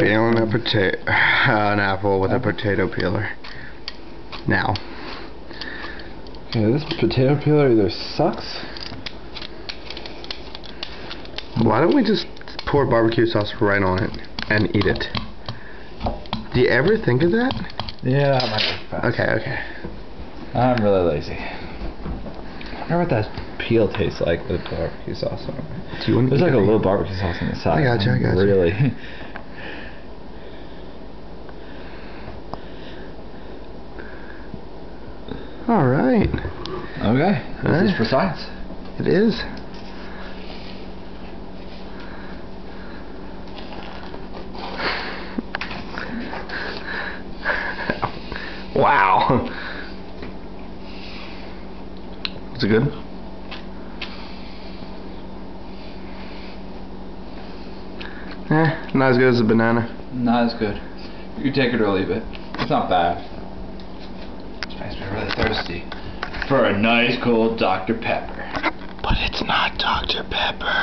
Peeling a potato, uh, an apple with a potato peeler. Now. Yeah, this potato peeler either sucks. Why don't we just pour barbecue sauce right on it and eat it? Do you ever think of that? Yeah, that might be fast. Okay, okay. I'm really lazy. I wonder what that peel tastes like with barbecue sauce on it. Do you want There's like a little barbecue sauce on the side. I gotcha, I I'm gotcha. Really. All right. okay. This Alright. is for science. It is. wow. Was it good? Eh, not as good as a banana. Not as good. You take it or leave it. It's not bad. This makes me really thirsty. For a nice cold Dr. Pepper. But it's not Dr. Pepper.